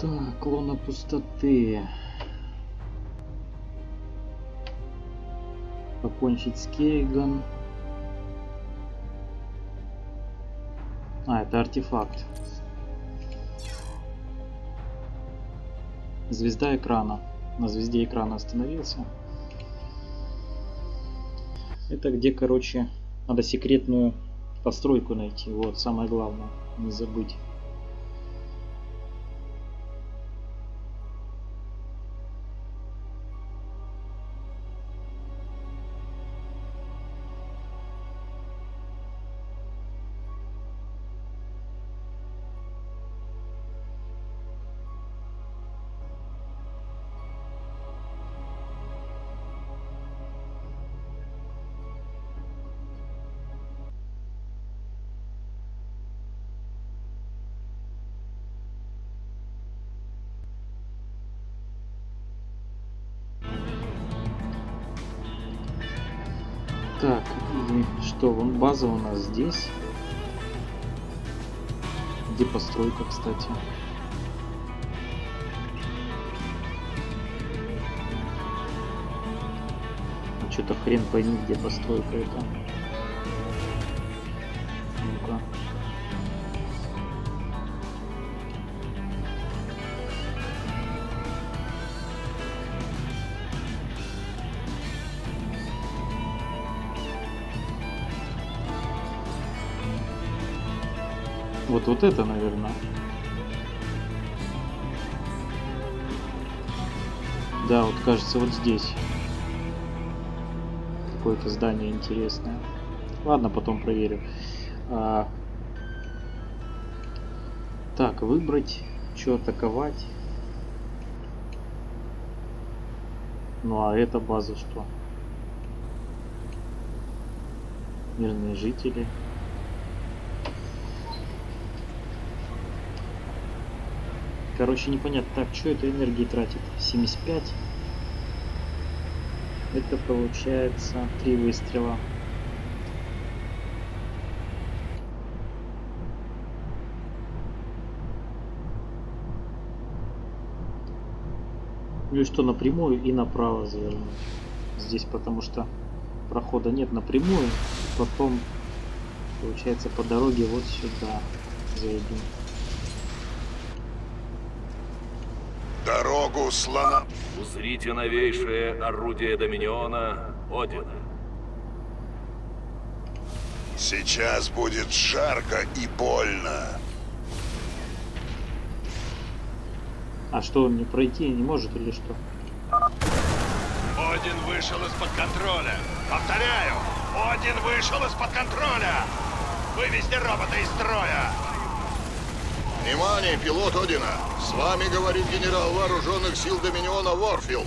Так, лона пустоты. Покончить с Керриган. А, это артефакт. Звезда экрана. На звезде экрана остановился. Это где, короче, надо секретную постройку найти. Вот, самое главное, не забыть. Что, вон база у нас здесь. Где постройка, кстати? А Что-то хрен пойми, где постройка это. Вот, вот это, наверное. Да, вот кажется, вот здесь. Какое-то здание интересное. Ладно, потом проверю. А... Так, выбрать, что атаковать. Ну а эта база что? Мирные жители. Короче, непонятно. Так, что это энергии тратит? 75. Это получается три выстрела. Ну и что, напрямую и направо завернуть. Здесь потому что прохода нет напрямую. Потом, получается, по дороге вот сюда зайдем. Дорогу слона... Узрите новейшее орудие Доминиона Одина. Сейчас будет жарко и больно. А что, он не пройти не может или что? Один вышел из-под контроля. Повторяю, Один вышел из-под контроля. Вывести робота из строя. Внимание, пилот Одина! С вами говорит генерал вооруженных сил Доминиона Ворфилд.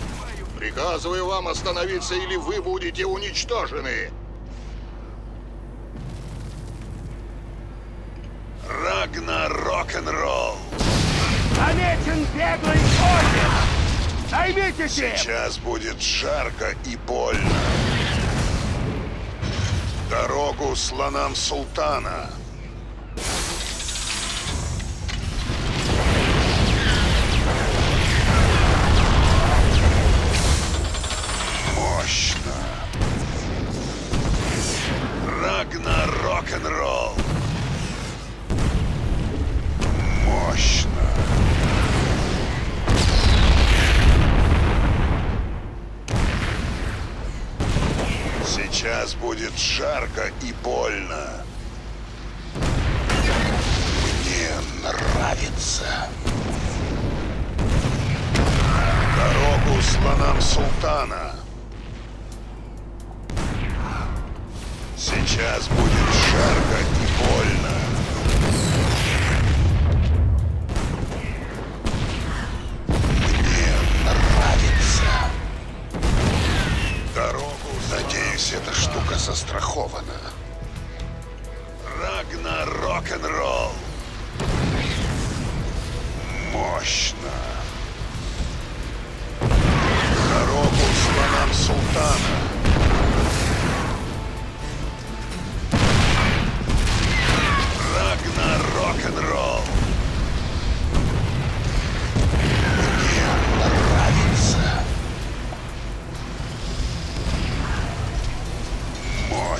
Приказываю вам остановиться, или вы будете уничтожены. Рагна рок-н-ролл. Замечен беглый Один! Займитесь им! Сейчас будет жарко и больно. Дорогу слонам султана. Рок-н-ролл. Мощно. Сейчас будет жарко и больно. Мне нравится. Дорогу слонам султана. Сейчас будет жарко и больно.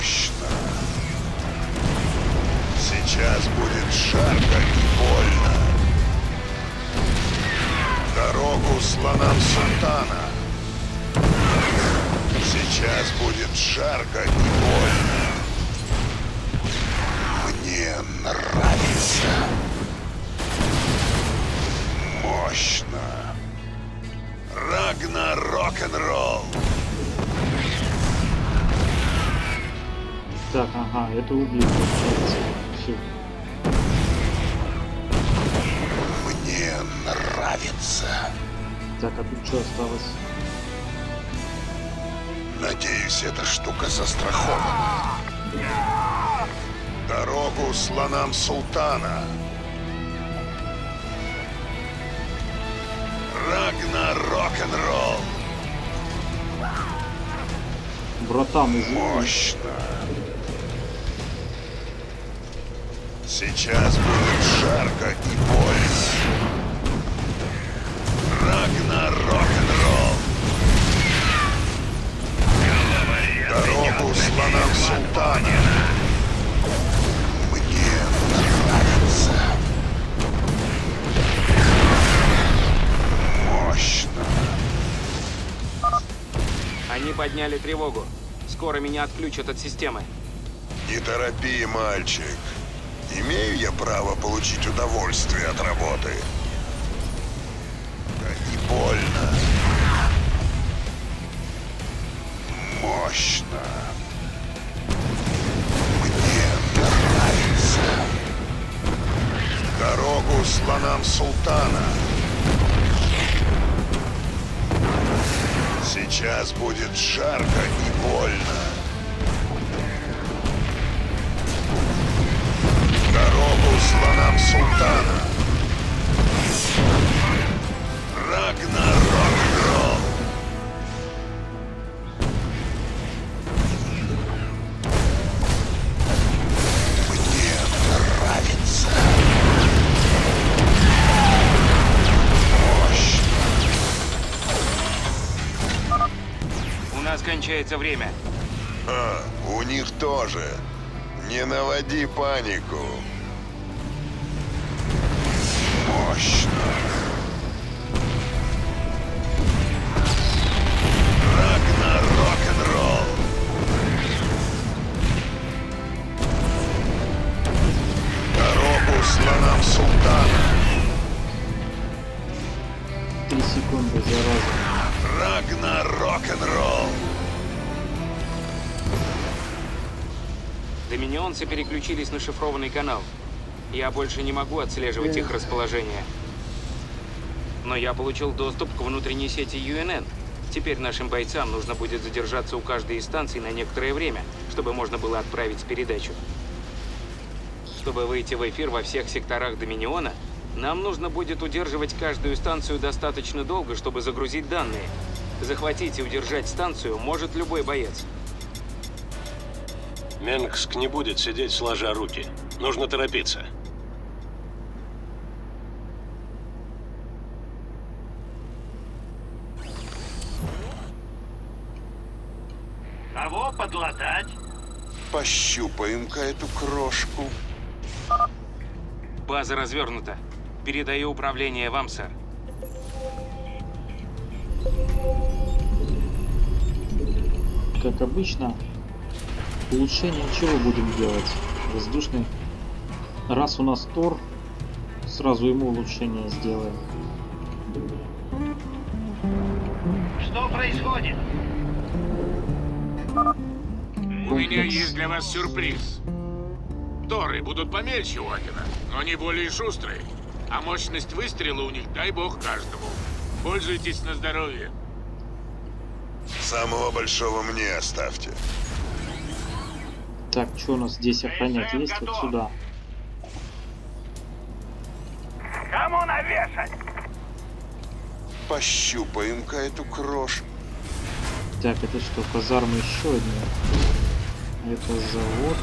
мощно. Сейчас будет жарко и больно. Дорогу слонам Сантана. Сейчас будет жарко и больно. Мне нравится. Мощно. Рагна рок-н-ролл. Так, ага, это получается. Все. Мне нравится. Так, а тут что осталось? Надеюсь, эта штука застрахована. Дорогу слонам султана. Рагна рок-н-ролл. Братан, извини. Мощно. Сейчас будет жарко и больно. Рагна рок-н-ролл. Дорогу слонам султана. Мне нравится. Мощно. Они подняли тревогу. Скоро меня отключат от системы. Не торопи, мальчик. Имею я право получить удовольствие от работы. Да не больно. Мощно. Мне нравится. Дорогу слонам султана. Сейчас будет жарко и больно. Слонам султана. Рагна рок-н-ролл. Мне нравится. Мощно. У нас кончается время. А, у них тоже. Не наводи панику. Мощно. Слонам султана. Три секунды, зараза. Рагна рок-н-ролл. Доминионцы переключились на шифрованный канал. Я больше не могу отслеживать их расположение. Но я получил доступ к внутренней сети UNN. Теперь нашим бойцам нужно будет задержаться у каждой из станций на некоторое время, чтобы можно было отправить передачу. Чтобы выйти в эфир во всех секторах Доминиона, нам нужно будет удерживать каждую станцию достаточно долго, чтобы загрузить данные. Захватить и удержать станцию может любой боец. Менгск не будет сидеть сложа руки. Нужно торопиться. Пощупаем-ка эту крошку. База развернута. Передаю управление вам, сэр. Как обычно, улучшение чего будем делать? Воздушный. Раз у нас Тор, сразу ему улучшение сделаем. Что происходит? У меня есть для вас сюрприз. Торы будут помельче Одина, но не более шустрые. А мощность выстрела у них, дай бог, каждому. Пользуйтесь на здоровье. Самого большого мне оставьте. Так, что у нас здесь охранять есть? Вот сюда. Кому навешать? Пощупаем-ка эту крошку. Так, это что, казармы еще одни? Это завод.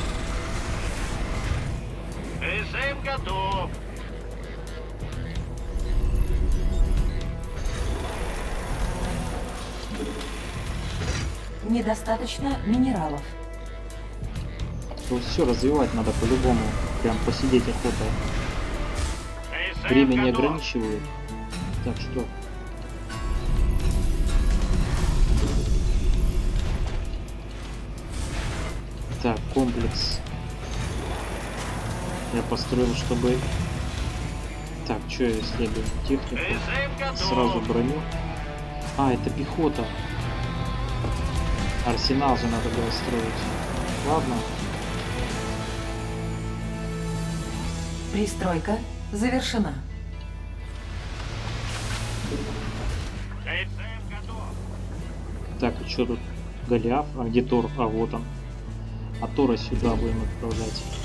СМ готов. Недостаточно минералов. Тут все развивать надо по-любому. Прям посидеть охота. Время не готов. ограничивают. Так что, комплекс я построил, чтобы... Так, что я исследую? Технику. Сразу броню. А, это пехота. Арсенал же надо было строить. Ладно. Пристройка завершена. Так, и что тут? Голиаф? А где Тор? А, вот он. А Тора сюда будем отправлять.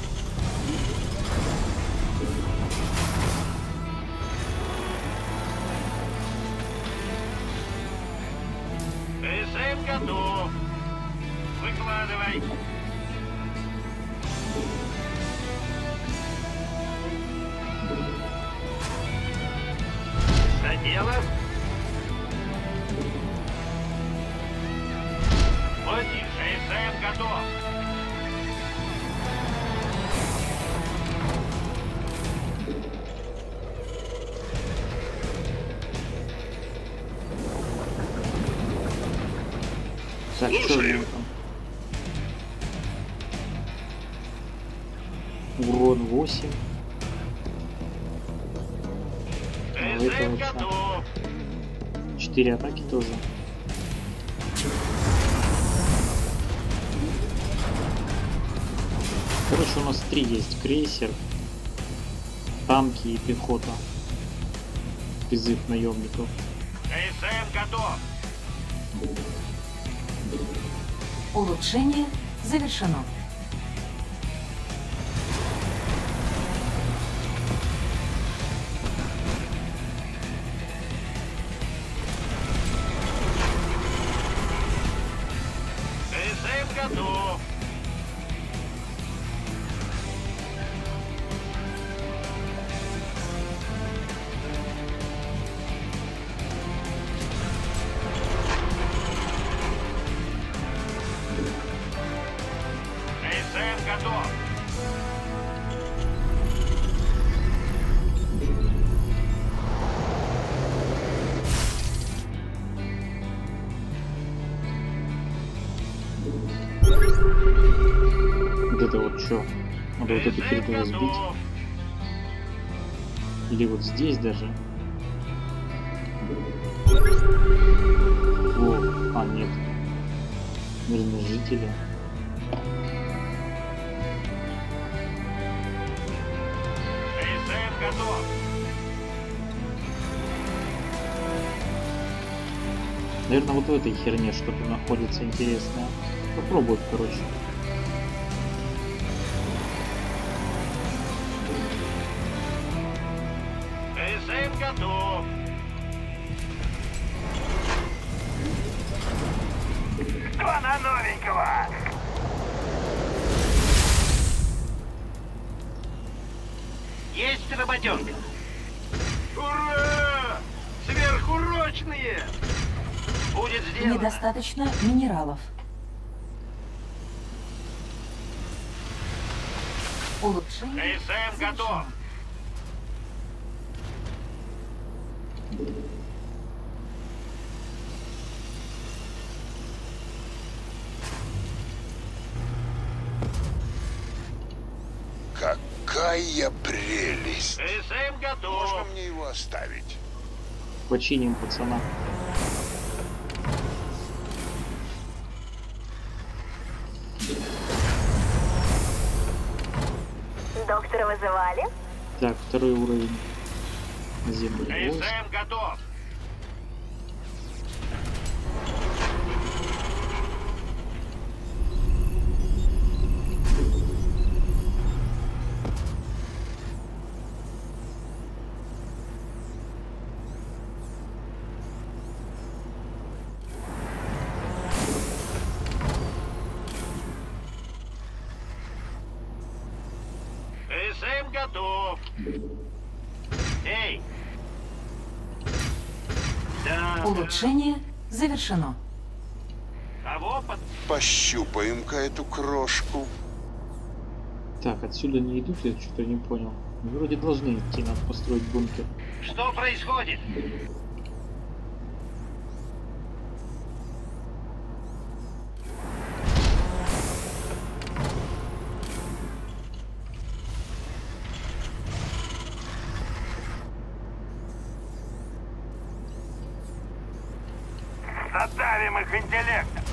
И пехота. Призыв наемников. КСМ готов. Улучшение завершено. Здесь даже. О, а нет. Мирные жители. Готов. Наверное, вот в этой херне что-то находится интересное. Попробуем, короче. Есть работенка. Ура! Сверхурочные! Будет сделано. Недостаточно минералов. Улучшение КСМ готов. Какая прелесть! КСМ Можно готов. мне его оставить? Починим пацана. Доктора вызывали? Так, второй уровень. Земли. КСМ готов. Улучшение завершено. Кого под... Пощупаем-ка эту крошку. Так, отсюда не идут, я что-то не понял. Вроде должны идти, надо построить бункер. Что происходит? Задавим их интеллектом!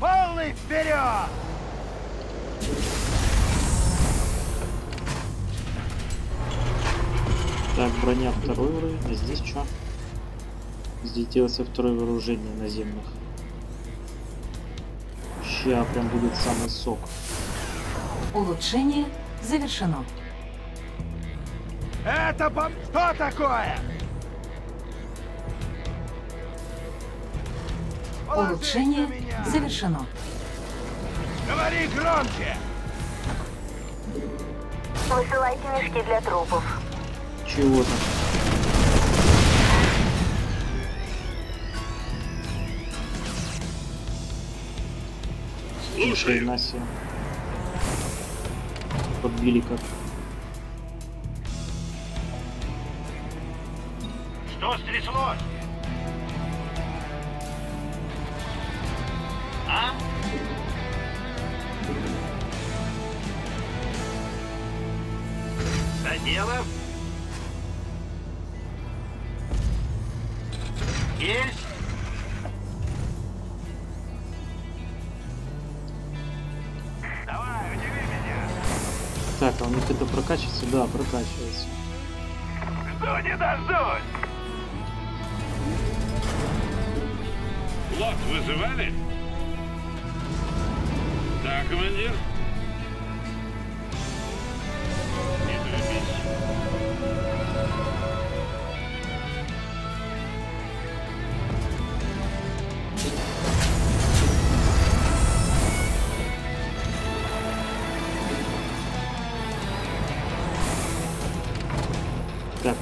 Полный вперед! Так, броня второй уровень, а здесь что? Здесь делается второе вооружение наземных. Ща прям будет самый сок. Улучшение завершено. Это по... Что такое? Улучшение завершено. Говори громче! Высылайте мешки для трупов. Чего там? Слушаю. Хрена себе. Подбили как. Что стряслось? Прокачивается. Жду не дождусь. Лот вызывали? Да, командир. Не торопись.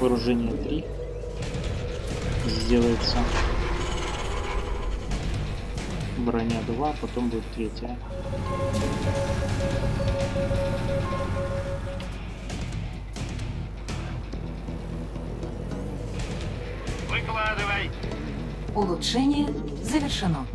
Вооружение 3. Сделается. Броня 2, потом будет третья. Выкладывай. Улучшение завершено.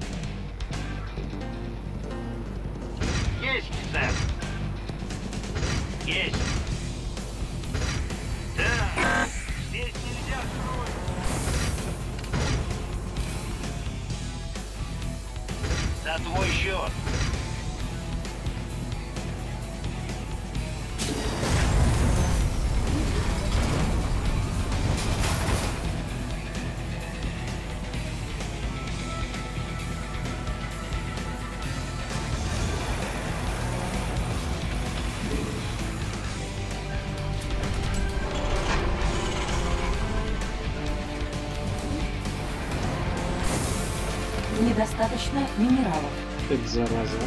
Зараза.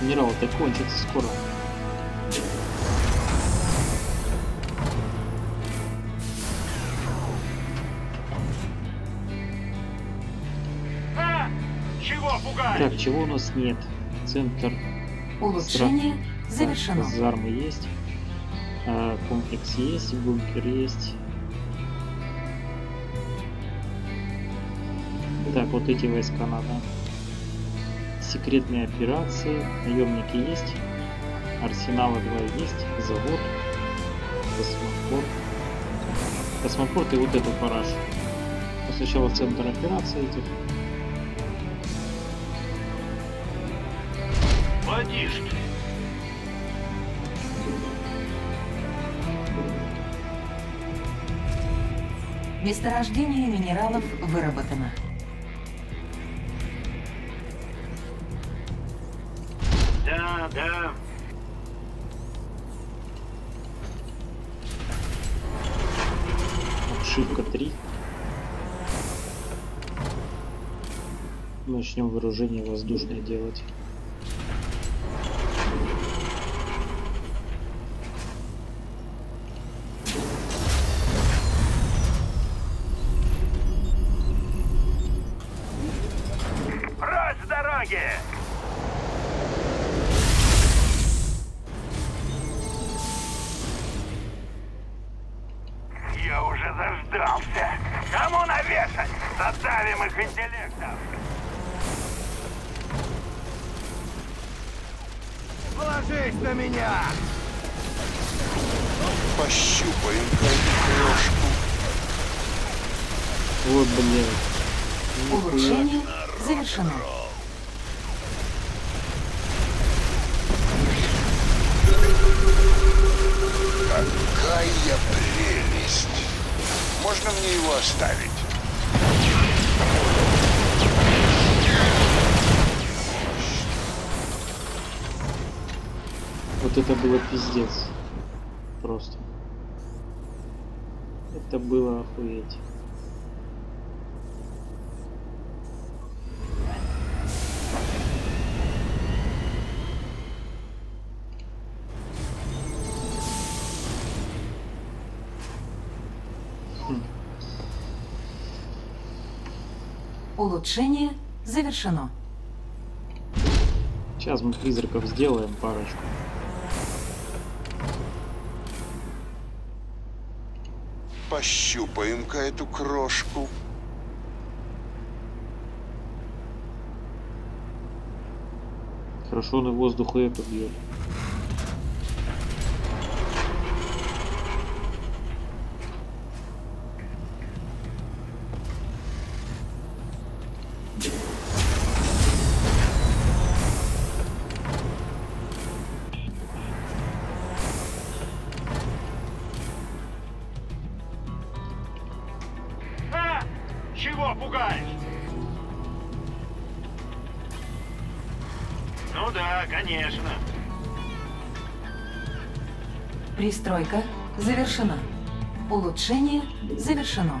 Минерал это кончится скоро. А! Чего пугаешь? Так, чего у нас нет? Центр Улучшение завершено. Зармы есть. а, комплекс есть, бункер есть. Так, вот эти войска надо. Секретные операции, наемники есть. Арсенала 2 есть, завод, космопорт. Космопорт и вот эту парашу. Но Сначала центр операций этих. Водишки. Месторождение минералов выработано. Начнем вооружение воздушное делать. Вот, блядь. Улучшение завершено. Какая прелесть! Можно мне его оставить? Вот это было пиздец. Просто. Это было охуеть. Улучшение завершено. Сейчас мы призраков сделаем парочку. Пощупаем-ка эту крошку. Хорошо на воздуху это бьет. Пристройка завершена. Улучшение завершено.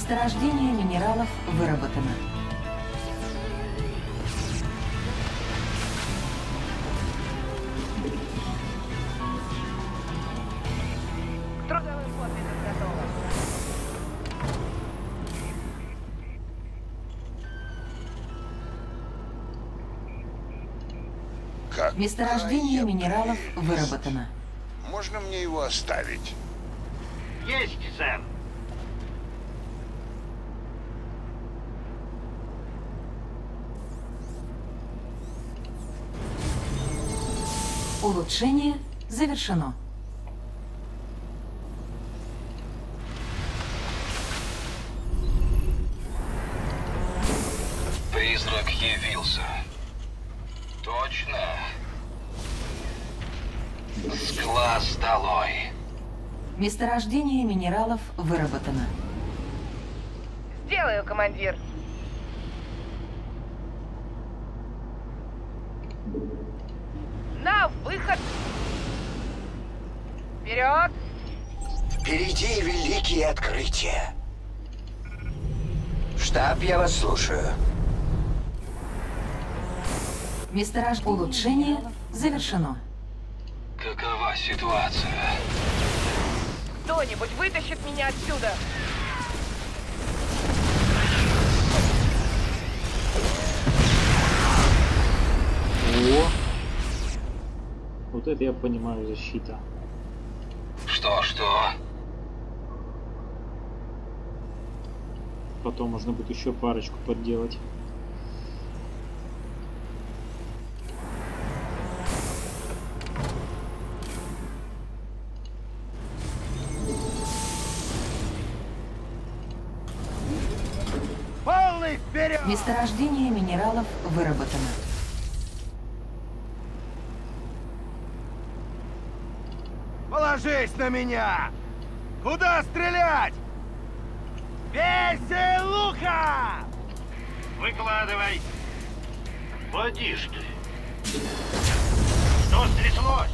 Месторождение минералов выработано. Месторождение минералов выработано. Можно мне его оставить? Есть, сэр. Улучшение завершено. Призрак явился. Точно. С глаз долой. Месторождение минералов выработано. Сделаю, командир. На выход! Вперед! Впереди великие открытия. Штаб, я вас слушаю. Месторож... Улучшение завершено. Какова ситуация? Кто-нибудь вытащит меня отсюда! О! Вот это я понимаю защита. Что-что? Потом можно будет еще парочку подделать. Месторождение минералов выработано. Положись на меня! Куда стрелять? Веселуха! Выкладывай. Поди ж ты. Что стряслось?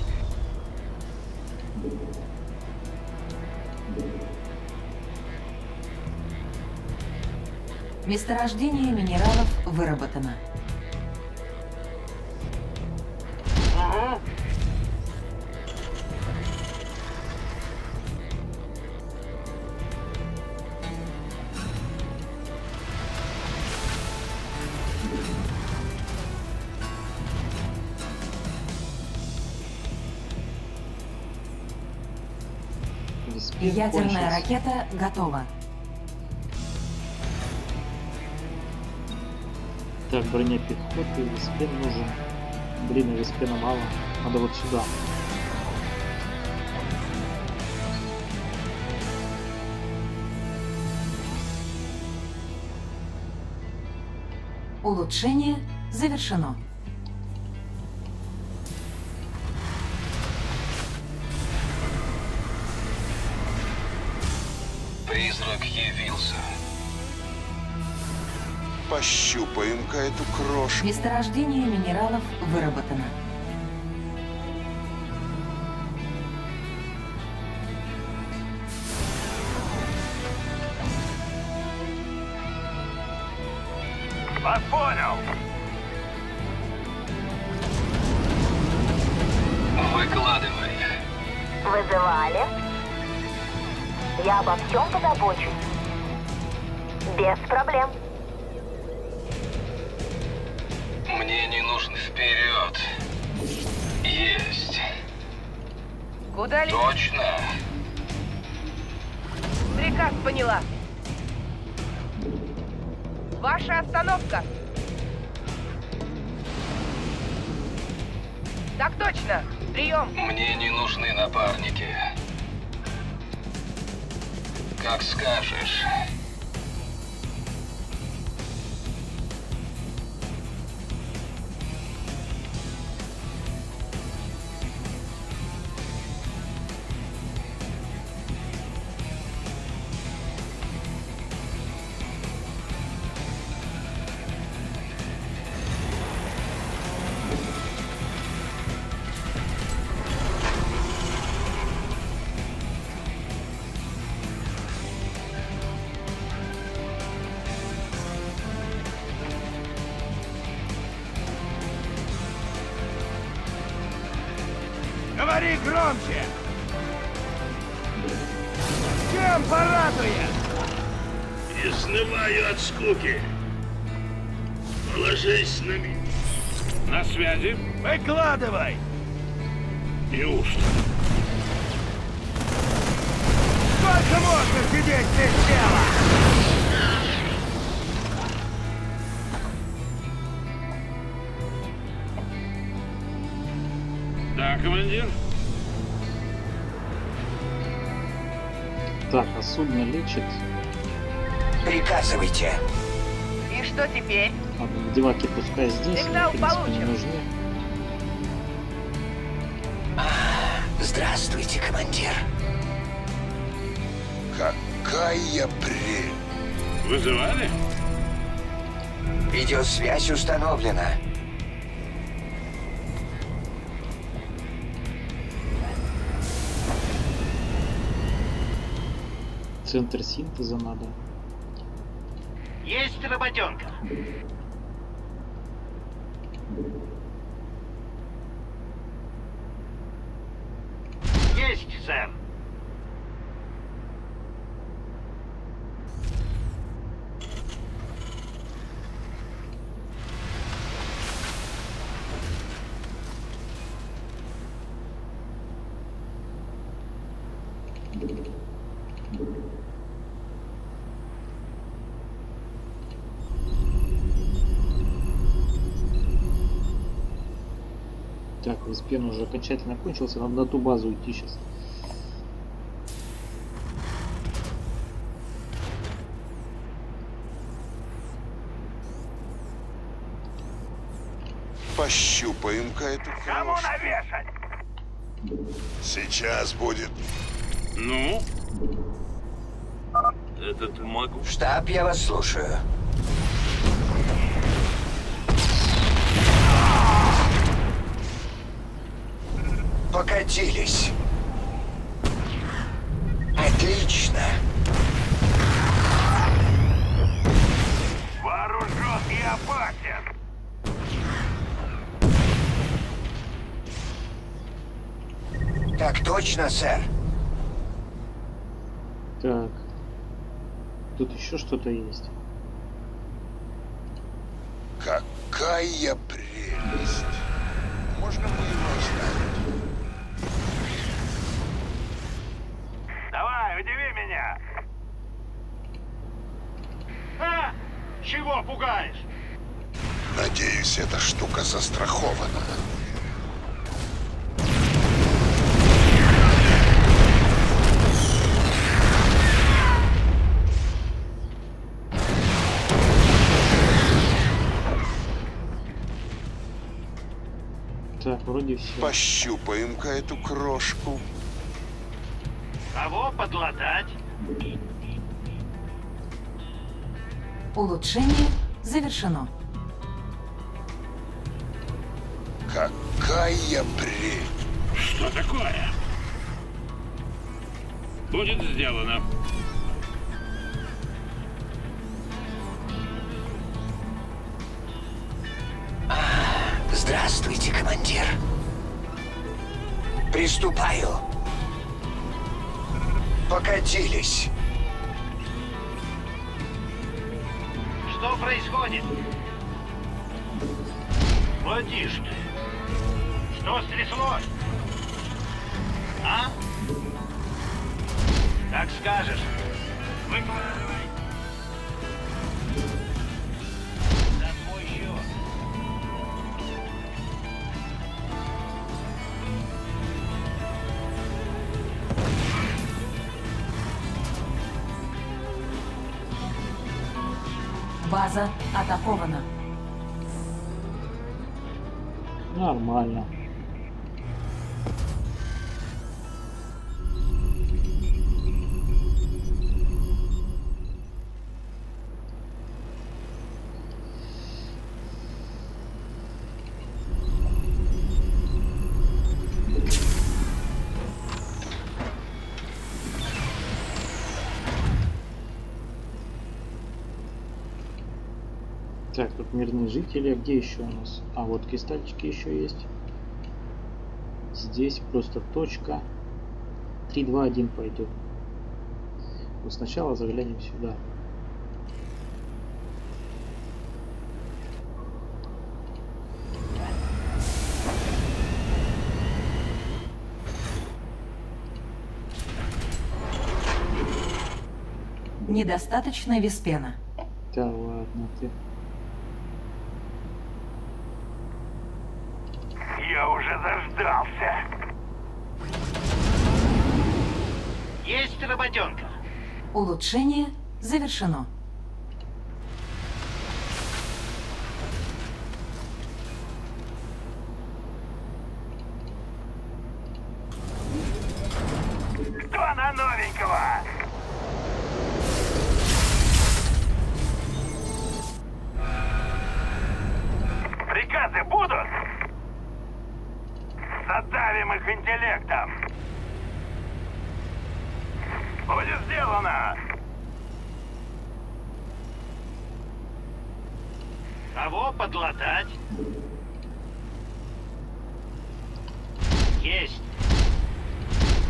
Месторождение минералов выработано. Виспен Ядерная кончился. ракета готова. Так, броня пехоты, Виспен нужен. Блин, Виспена мало. Надо вот сюда. Улучшение завершено. Крошку. Месторождение минералов выработано. Говори громче. Чем порадует? Изнываю от скуки. Положись на меня. На связи. Выкладывай. Неужто? Сколько можно сидеть без дела? Командир? Так, а судно лечит. Приказывайте. И что теперь? Ладно, деваки пускай здесь, Сигнал они, в принципе, не нужны. Здравствуйте, командир. Какая прелесть! Вызывали? Видеосвязь установлена. Центр синтеза надо. Есть работенка. Есть, сэр. Виспен уже окончательно кончился, надо на ту базу уйти сейчас. Пощупаем-ка эту Кому навешать? Сейчас будет. Ну? Этот могу. Штаб, я вас слушаю. Покатились. Отлично. Вооружен и опасен. Так точно, сэр. Так. Тут еще что-то есть. Какая прелесть! Можно мы его оставить? Давай, Чего пугаешь? Надеюсь, эта штука застрахована. Так, вроде все. Пощупаем-ка эту крошку. Кого подлатать? Улучшение завершено. Какая бред! Что такое? Будет сделано. Здравствуйте, командир. Приступаю. Покатились. Что происходит? Ты. Что стряслось? А? Как скажешь. Выкладывай. Атакована. Так, тут мирные жители. А где еще у нас? А, вот кристальчики еще есть. Здесь просто точка. 3, 2, 1 пойдет. Но сначала заглянем сюда. Недостаточно виспена. Да ладно ты. Я заждался. Есть работенка. Улучшение завершено.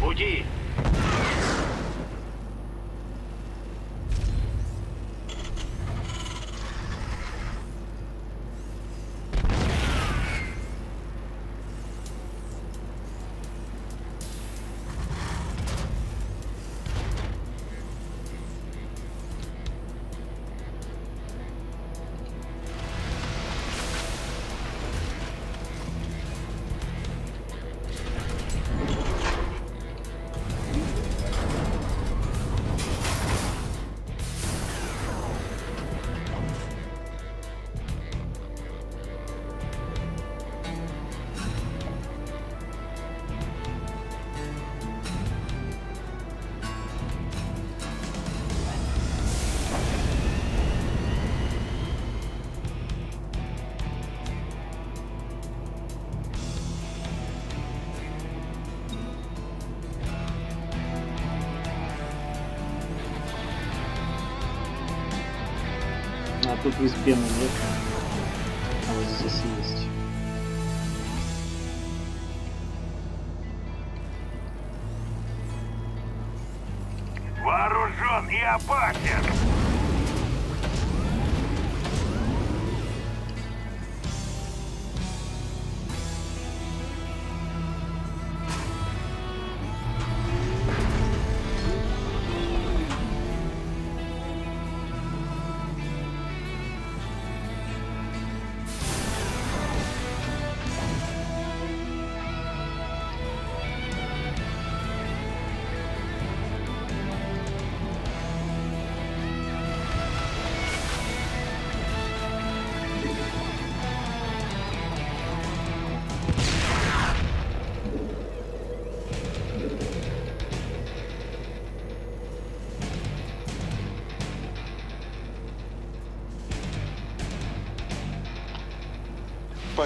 Буди. Тут виспена нет. А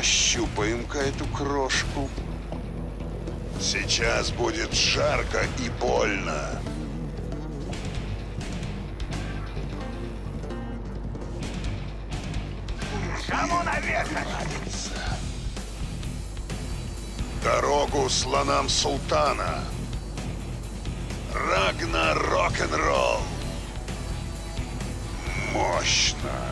Пощупаем-ка эту крошку. Сейчас будет жарко и больно. Кому навешать? Дорогу слонам султана. Рагна рок-н-ролл. Мощно.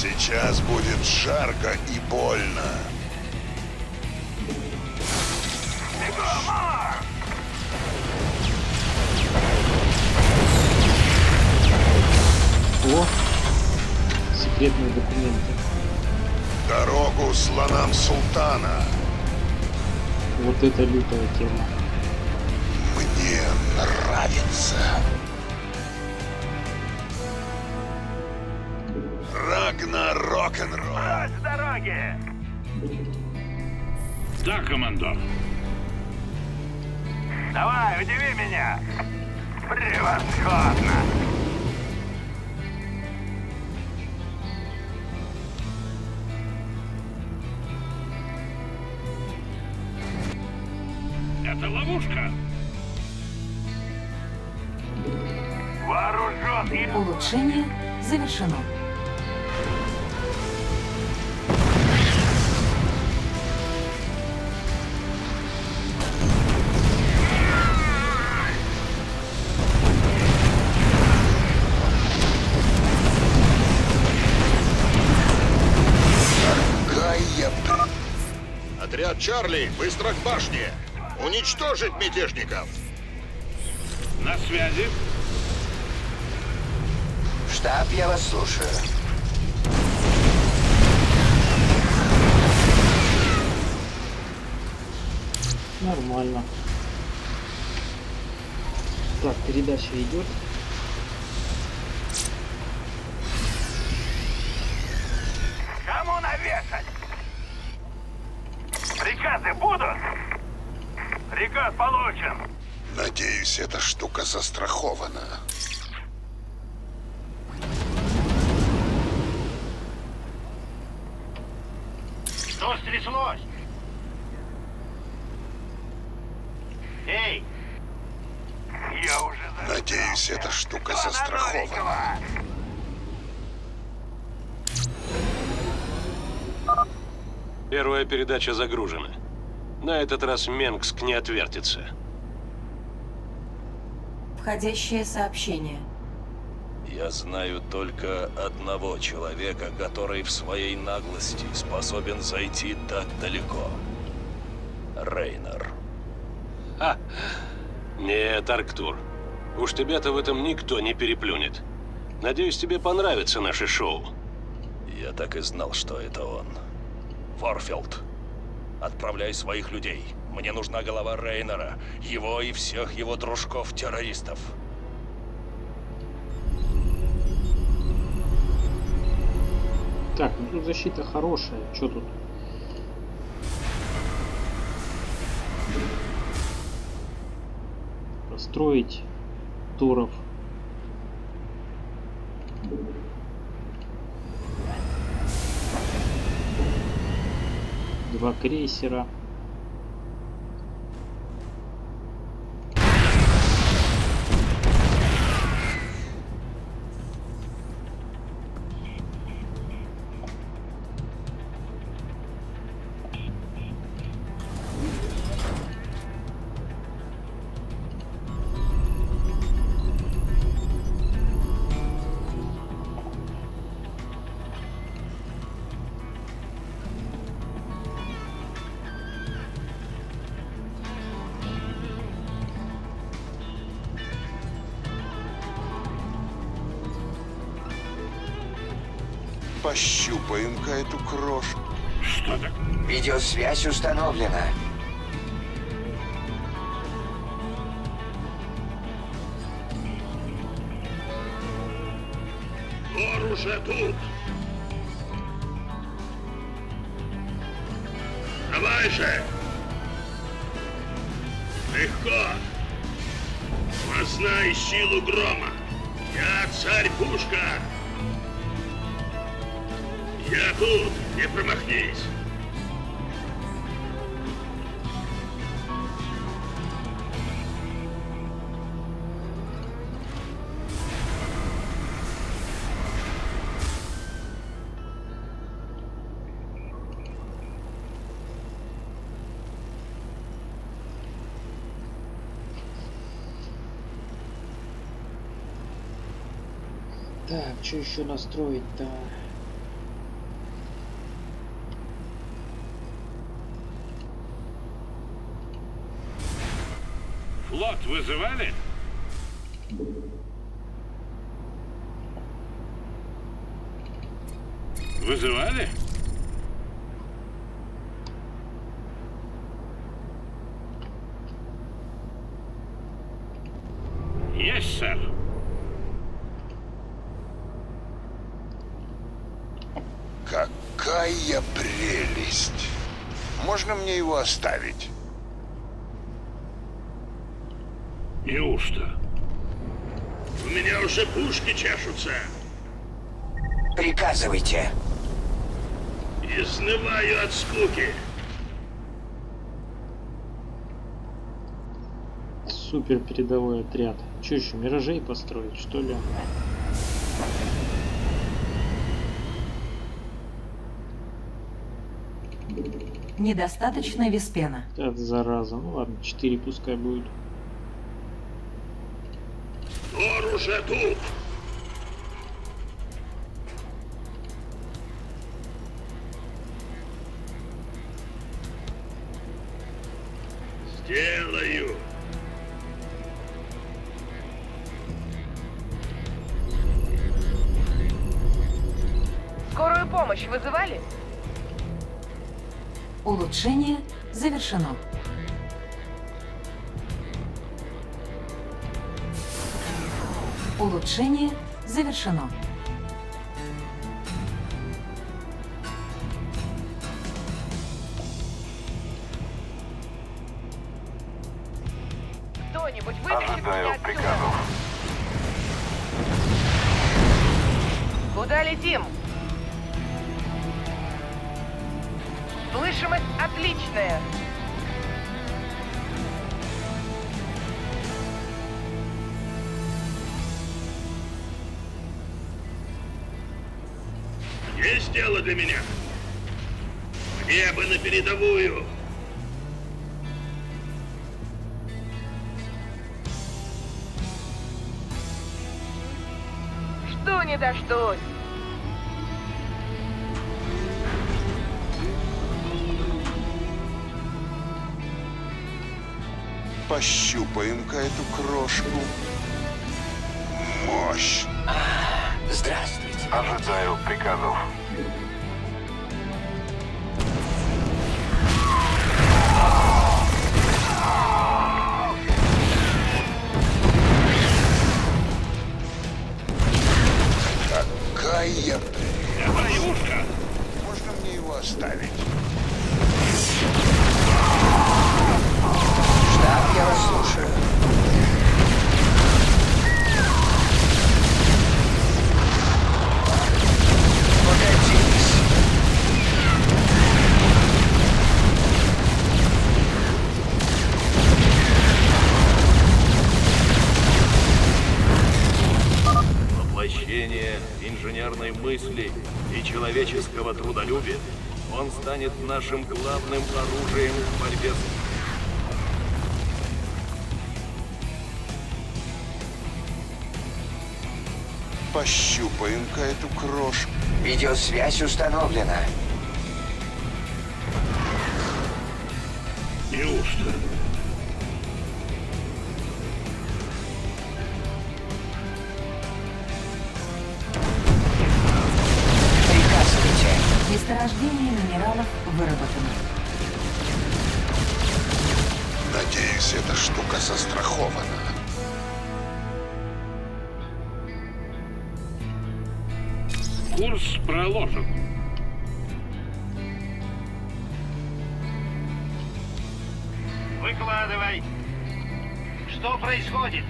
Сейчас будет жарко и больно. О! Секретные документы. Дорогу слонам султана. Вот это лютая тема. Мне нравится. Дороги! Да, командор. Давай, удиви меня! Превосходно! Это ловушка. Вооружен. Улучшение завершено. Чарли, быстро к башне. Уничтожить мятежников. На связи. Штаб, я вас слушаю. Нормально. Так, передача идет. Кому навешать? Приказы будут? Приказ получен. Надеюсь, эта штука застрахована. Что стряслось? Эй! Я уже за... Надеюсь, эта штука Что застрахована. новенького? Передача загружена. На этот раз Менгск не отвертится. Входящее сообщение. Я знаю только одного человека, который в своей наглости способен зайти так далеко. Рейнер. Ха! Нет, Арктур. Уж тебя-то в этом никто не переплюнет. Надеюсь, тебе понравится наше шоу. Я так и знал, что это он. Варфилд, отправляй своих людей. Мне нужна голова Рейнера, его и всех его дружков-террористов. Так, ну тут защита хорошая. Что тут? Построить туров. Два крейсера. Видеосвязь установлена. Тор уже тут. Давай же! Легко! Познай силу грома. Я царь-пушка! Я тут, не промахнись! Что еще настроить-то? Флот вызывали? Вызывали? Есть, сэр. Какая прелесть! Можно мне его оставить? Неужто? У меня уже пушки чешутся. Приказывайте. Изнываю от скуки. Супер передовой отряд. Че еще, миражей построить, что ли? Недостаточно виспена. Это зараза. Ну ладно, 4 пускай будет. Тор уже тут. Улучшение завершено. Улучшение завершено. Пощупаем-ка эту крошку. Мощь. Здравствуйте. Ожидаю приказов. Какая! Давай, ушко. Можно мне его оставить? Человеческого трудолюбия. Он станет нашим главным оружием в борьбе с Пощупаем-ка эту крошку. Видеосвязь установлена. Неужто? Выкладывай. Что происходит?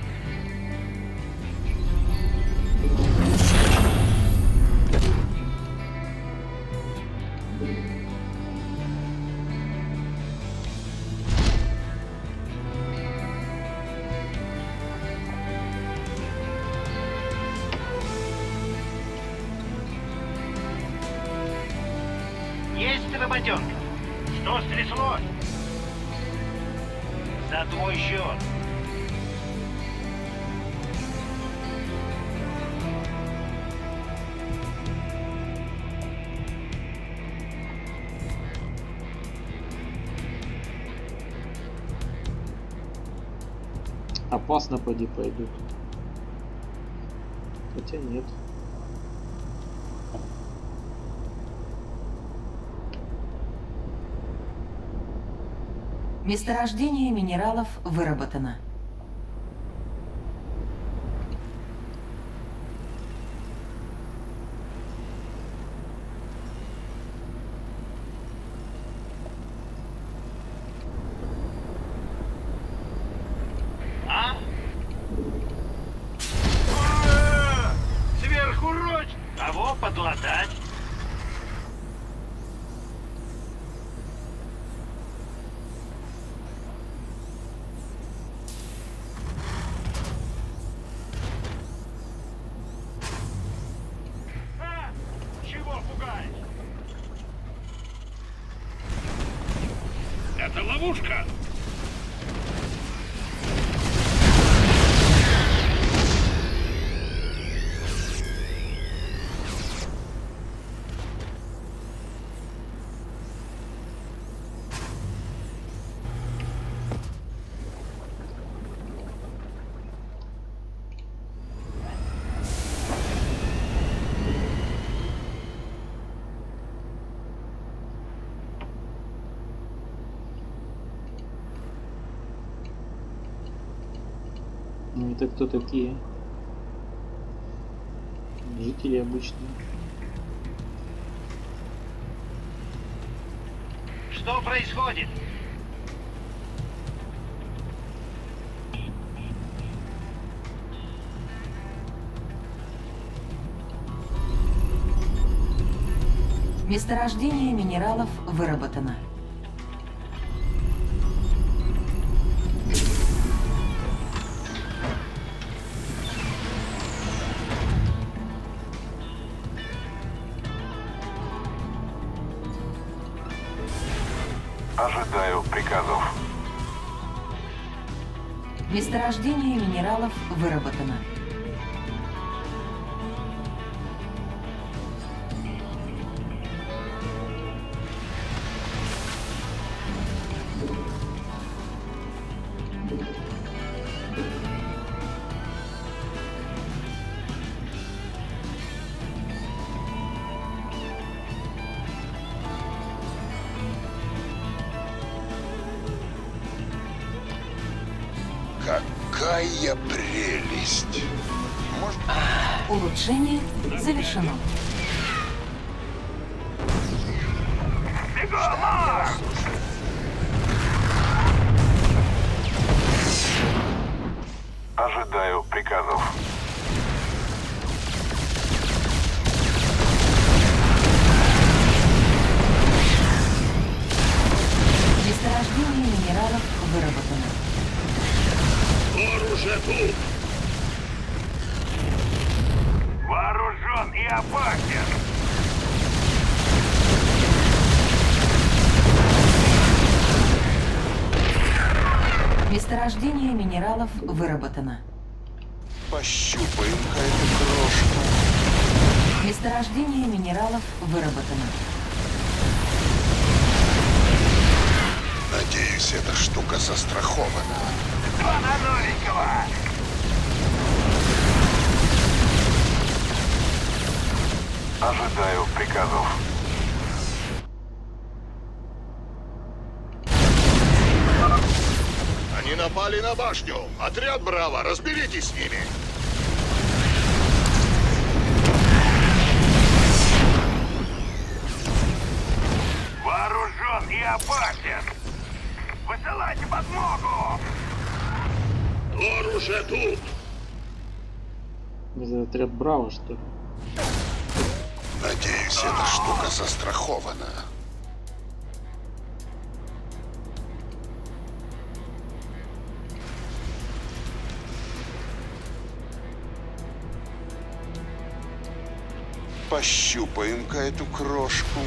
Опасно поди пойдут. Хотя нет. Месторождение минералов выработано. А? А, Сверху рочь! Кого подлатать? А, Чего пугаешь? Это ловушка! Ну это кто такие? Жители обычные. Что происходит? Месторождение минералов выработано. Месторождение минералов выработано. Какая прелесть! Может, Улучшение завершено. Минералов на башню. Отряд Браво, разберитесь с ними. Вооружен и опасен! Высылайте подмогу! Оружие тут! Это отряд Браво, что ли? Надеюсь, эта штука застрахована. Пощупаем-ка эту крошку.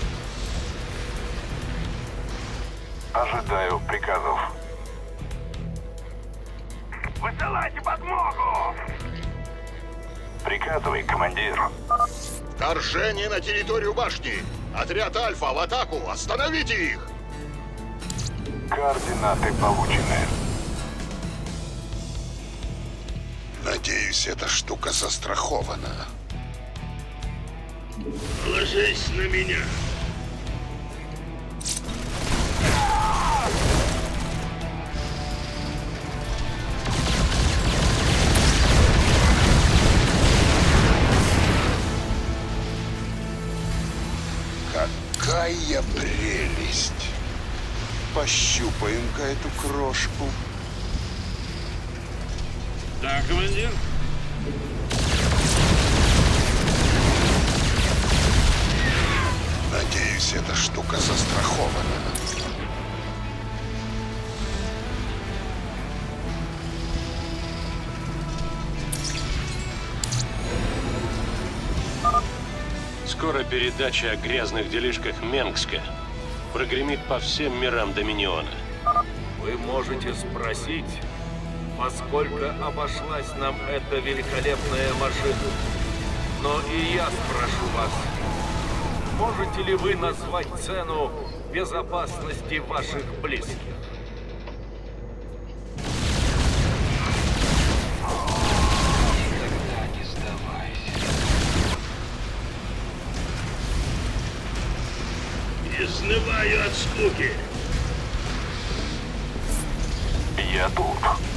Ожидаю приказов. Высылайте подмогу! Приказывай, командир. Вторжение на территорию башни! Отряд Альфа в атаку! Остановите их! Координаты получены. Надеюсь, эта штука застрахована. Ложись на меня. Какая прелесть! Пощупаем-ка эту крошку. Да, командир? Передача о грязных делишках Менгска прогремит по всем мирам Доминиона. Вы можете спросить, поскольку обошлась нам эта великолепная машина. Но и я спрошу вас, можете ли вы назвать цену безопасности ваших близких? Изнываю от скуки. Я тут.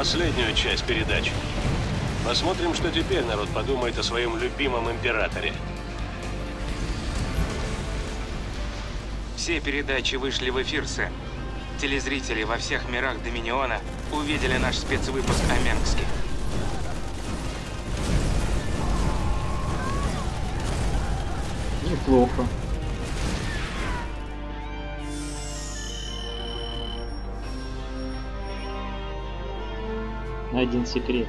Последнюю часть передач. Посмотрим, что теперь народ подумает о своем любимом императоре. Все передачи вышли в эфир, Сэм. Телезрители во всех мирах Доминиона увидели наш спецвыпуск о Менгске. Неплохо. Найден секрет.